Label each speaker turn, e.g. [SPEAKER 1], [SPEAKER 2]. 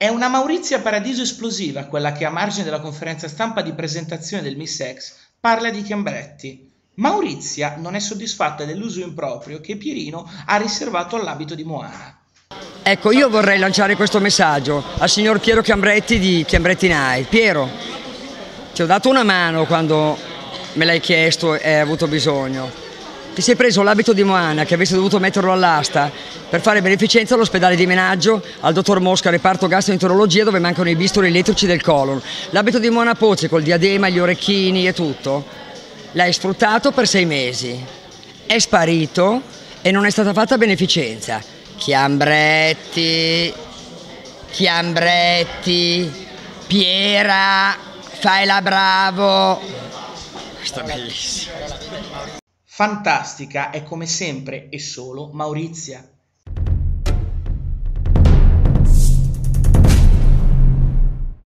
[SPEAKER 1] È una Maurizia Paradiso esplosiva quella che a margine della conferenza stampa di presentazione del Miss X parla di Chiambretti. Maurizia non è soddisfatta dell'uso improprio che Pierino ha riservato all'abito di Moana.
[SPEAKER 2] Ecco, io vorrei lanciare questo messaggio al signor Piero Chiambretti di Chiambretti Night. Piero, ti ho dato una mano quando me l'hai chiesto e hai avuto bisogno. Ti sei preso l'abito di Moana che avresti dovuto metterlo all'asta per fare beneficenza all'ospedale di Menaggio, al dottor Mosca, reparto gastroenterologia dove mancano i bisturi elettrici del colon. L'abito di Moana Pozzi col diadema, gli orecchini e tutto. L'hai sfruttato per sei mesi. È sparito e non è stata fatta beneficenza. Chiambretti, Chiambretti, Piera, fai la bravo. Questo è bellissimo.
[SPEAKER 1] Fantastica è come sempre e solo Maurizia.